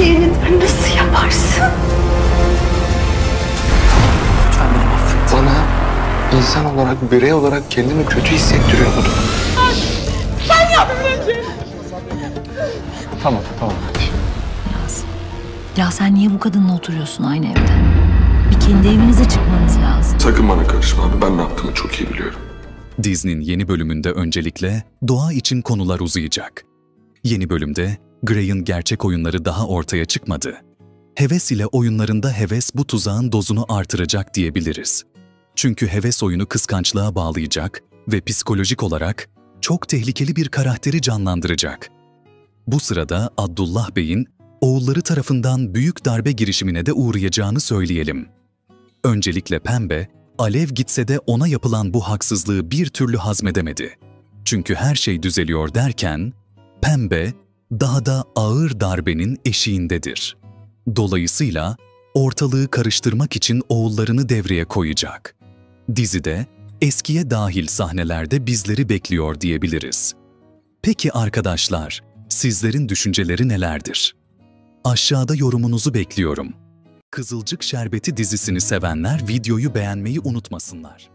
Yeniden nasıl yaparsın? Lütfen beni affet. Bana insan olarak, birey olarak kendimi kötü hissettiriyor bu durum. Tamam, tamam. Ya sen niye bu kadınla oturuyorsun aynı evde? Bir kendi evinize çıkmanız lazım. Sakın bana karışma abi. Ben ne yaptığımı çok iyi biliyorum. Dizinin yeni bölümünde öncelikle doğa için konular uzayacak. Yeni bölümde Gray'ın gerçek oyunları daha ortaya çıkmadı. Heves ile oyunlarında heves bu tuzağın dozunu artıracak diyebiliriz. Çünkü heves oyunu kıskançlığa bağlayacak ve psikolojik olarak çok tehlikeli bir karakteri canlandıracak. Bu sırada Abdullah Bey'in oğulları tarafından büyük darbe girişimine de uğrayacağını söyleyelim. Öncelikle Pembe, Alev gitse de ona yapılan bu haksızlığı bir türlü hazmedemedi. Çünkü her şey düzeliyor derken, Pembe daha da ağır darbenin eşiğindedir. Dolayısıyla ortalığı karıştırmak için oğullarını devreye koyacak. Dizide eskiye dahil sahnelerde bizleri bekliyor diyebiliriz. Peki arkadaşlar, sizlerin düşünceleri nelerdir? Aşağıda yorumunuzu bekliyorum. Kızılcık Şerbeti dizisini sevenler videoyu beğenmeyi unutmasınlar.